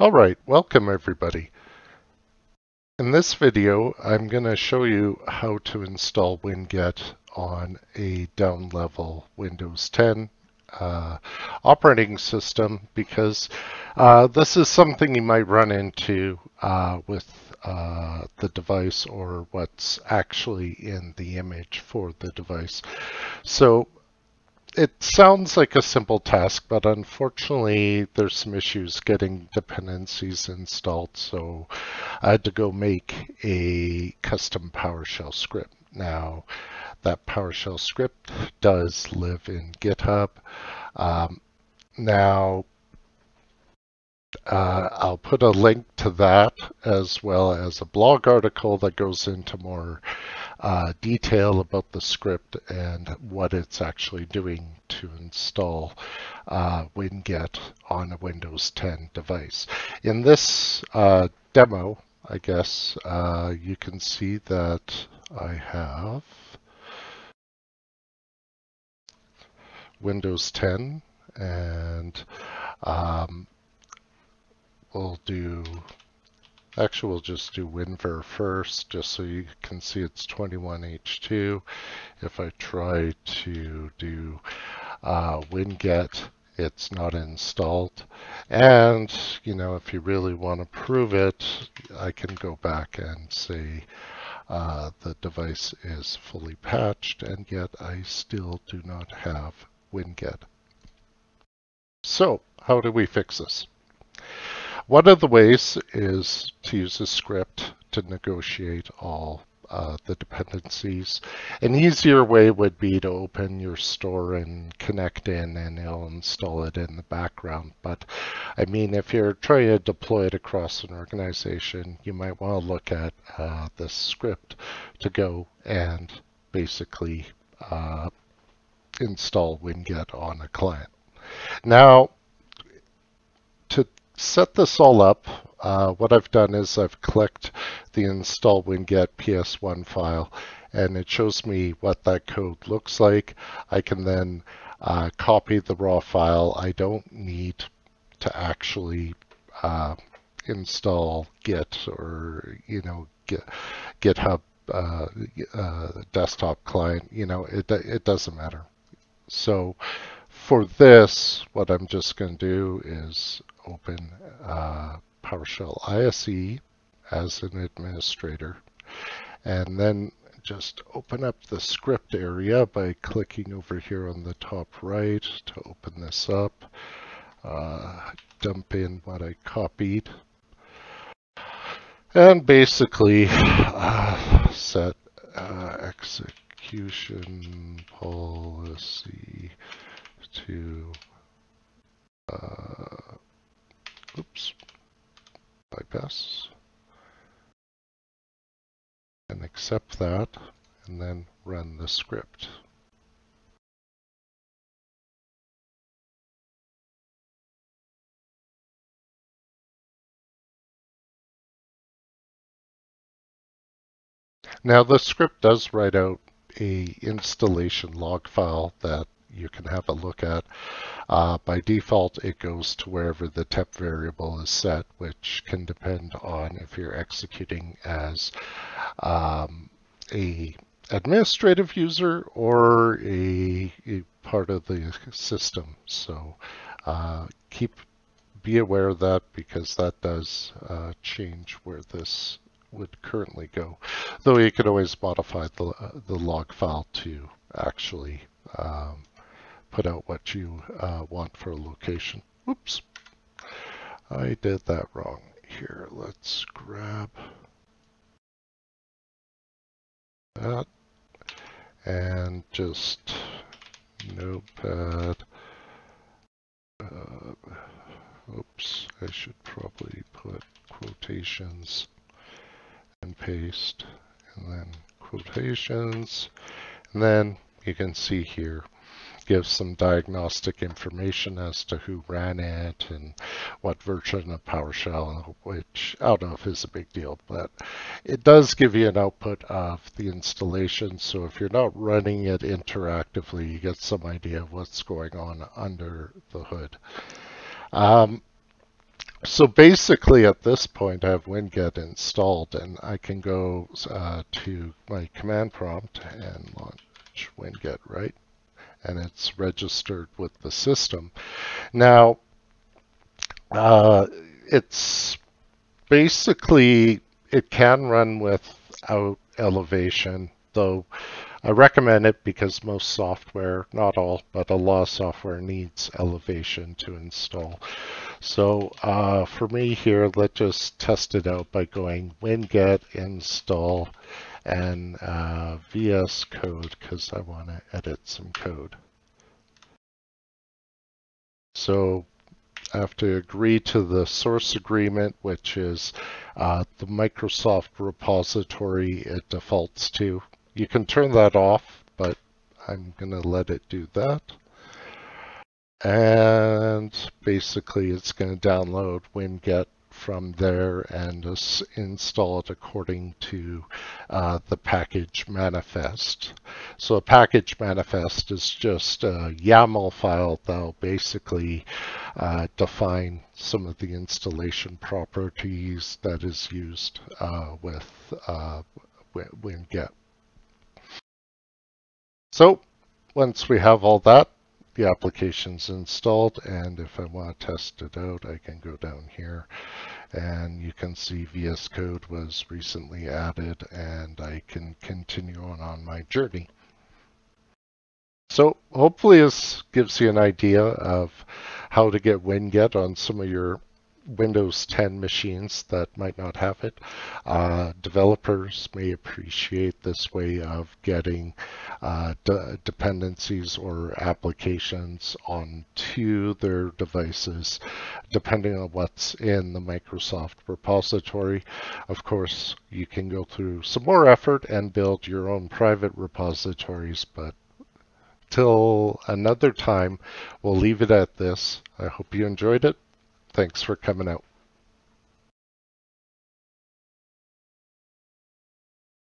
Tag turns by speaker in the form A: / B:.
A: Alright, welcome everybody. In this video, I'm going to show you how to install Winget on a down-level Windows 10 uh, operating system because uh, this is something you might run into uh, with uh, the device or what's actually in the image for the device. So it sounds like a simple task, but unfortunately there's some issues getting dependencies installed. So I had to go make a custom PowerShell script. Now that PowerShell script does live in GitHub. Um, now uh, I'll put a link to that as well as a blog article that goes into more uh, detail about the script and what it's actually doing to install uh, Winget on a Windows 10 device. In this uh, demo, I guess, uh, you can see that I have Windows 10 and um, we'll do Actually, we'll just do WinVer first, just so you can see it's 21H2. If I try to do uh, WinGet, it's not installed. And, you know, if you really want to prove it, I can go back and say uh, the device is fully patched, and yet I still do not have WinGet. So, how do we fix this? One of the ways is to use a script to negotiate all uh, the dependencies. An easier way would be to open your store and connect in and it'll install it in the background. But I mean, if you're trying to deploy it across an organization, you might want to look at uh, the script to go and basically uh, install Winget on a client. Now, set this all up, uh, what I've done is I've clicked the install winget ps1 file and it shows me what that code looks like. I can then uh, copy the raw file. I don't need to actually uh, install Git or, you know, Git, GitHub uh, uh, desktop client. You know, it, it doesn't matter. So for this, what I'm just going to do is open uh, PowerShell ISE as an administrator. And then just open up the script area by clicking over here on the top right to open this up. Uh, dump in what I copied. And basically uh, set uh, execution policy to uh, oops, bypass, and accept that, and then run the script. Now the script does write out a installation log file that you can have a look at. Uh, by default, it goes to wherever the temp variable is set, which can depend on if you're executing as um, a administrative user or a, a, part of the system. So uh, keep be aware of that because that does uh, change where this would currently go. Though you can always modify the, the log file to actually um, put out what you uh, want for a location. Oops, I did that wrong. Here, let's grab that and just notepad. Uh, oops, I should probably put quotations and paste and then quotations. And then you can see here gives some diagnostic information as to who ran it and what version of PowerShell, which I don't know if is a big deal, but it does give you an output of the installation. So if you're not running it interactively, you get some idea of what's going on under the hood. Um, So basically at this point I have winget installed and I can go uh, to my command prompt and launch winget, right? And it's registered with the system. Now, uh, it's basically, it can run without elevation, though I recommend it because most software, not all, but a lot of software needs elevation to install. So uh, for me here, let's just test it out by going winget install and uh, VS Code because I want to edit some code. So I have to agree to the source agreement, which is uh, the Microsoft repository it defaults to. You can turn that off, but I'm going to let it do that. And basically it's going to download winget from there and install it according to uh, the package manifest. So a package manifest is just a YAML file that'll basically uh, define some of the installation properties that is used uh, with uh, winget. So once we have all that, the application's installed and if I want to test it out I can go down here and you can see VS Code was recently added and I can continue on on my journey. So hopefully this gives you an idea of how to get winget on some of your Windows 10 machines that might not have it. Uh, developers may appreciate this way of getting uh, de dependencies or applications onto their devices, depending on what's in the Microsoft repository. Of course, you can go through some more effort and build your own private repositories, but till another time, we'll leave it at this. I hope you enjoyed it. Thanks for coming out.